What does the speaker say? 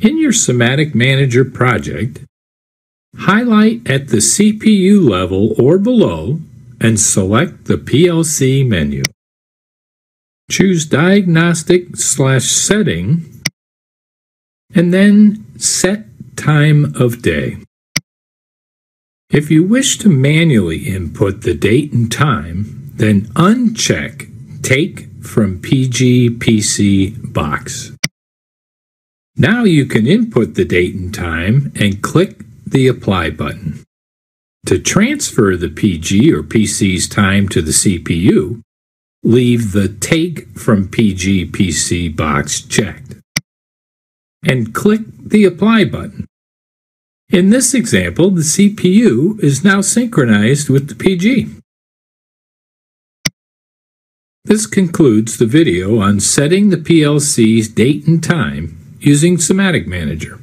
In your Simatic Manager project, highlight at the CPU level or below and select the PLC menu. Choose Diagnostic slash Setting and then Set Time of Day. If you wish to manually input the date and time, then uncheck Take from PG-PC box. Now you can input the date and time and click the Apply button. To transfer the PG or PC's time to the CPU, leave the Take from PG PC box checked and click the Apply button. In this example, the CPU is now synchronized with the PG. This concludes the video on setting the PLC's date and time using Simatic Manager.